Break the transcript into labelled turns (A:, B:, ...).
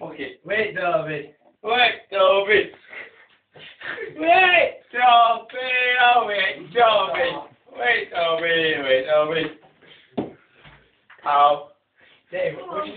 A: Okay, wait, David. Wait, David. Wait, David. Oh, wait, David. Wait, David. Wait, David. Ow. Dave, what you